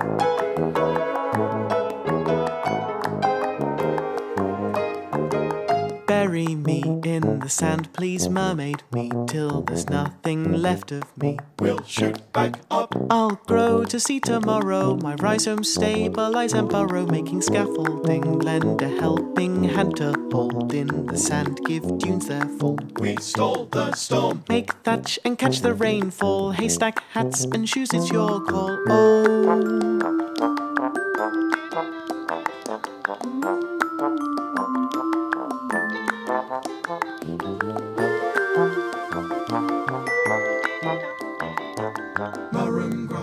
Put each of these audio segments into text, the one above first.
Thank you. Bury me in the sand, please, mermaid me, till there's nothing left of me. We'll shoot back up. I'll grow to see tomorrow, my rhizome stabilize and burrow, making scaffolding, lend a helping hand to hold in the sand, give dunes their fall. We stole the storm. Make thatch and catch the rainfall, haystack hats and shoes, it's your call. Oh.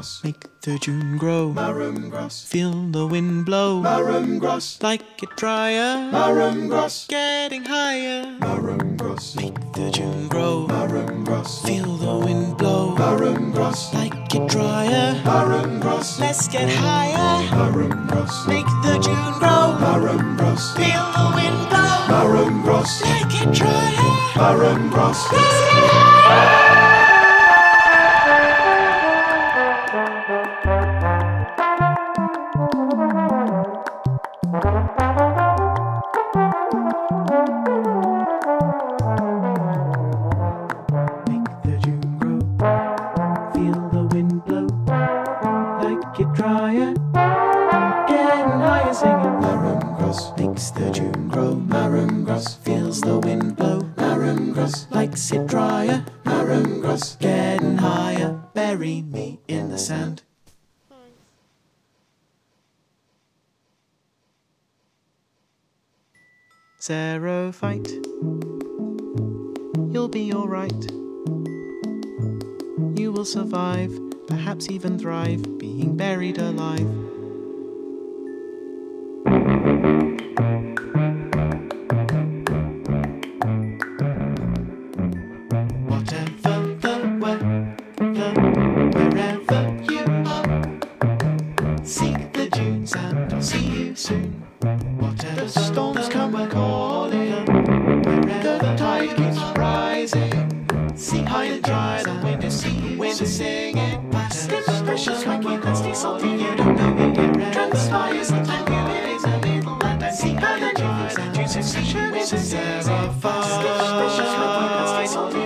Grass. Make the June grow, Marram grass. feel the wind blow, Marram grass. like it drier, Marram grass. getting higher. Marram grass. Make the June grow, Marram grass. feel the wind blow, Marram grass. like it drier. Marram grass. Let's get higher. Marram grass. Make the June grow, Marram grass. feel the wind blow, Marram grass. like it drier. Marram grass. Let's get higher. June grow. Marram grass. Feels the wind blow, Marram grass. likes it drier. Marram grass. Getting higher, bury me in the sand. Fight. You'll be alright. You will survive, perhaps even thrive, being buried alive. Whatever storms come, calling. The tide keeps rising, see high and dry, the wind is singing, wind is singing. Plastic, swanky, nasty, salty, you don't know it. Transpires the time you live in the middle land. I see how the and dunes is singing, wind is.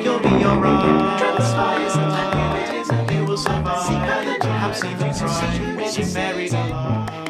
You'll be alright. Transpires the time you live in the you will survive. See how the dunes and dunes is singing, wind is.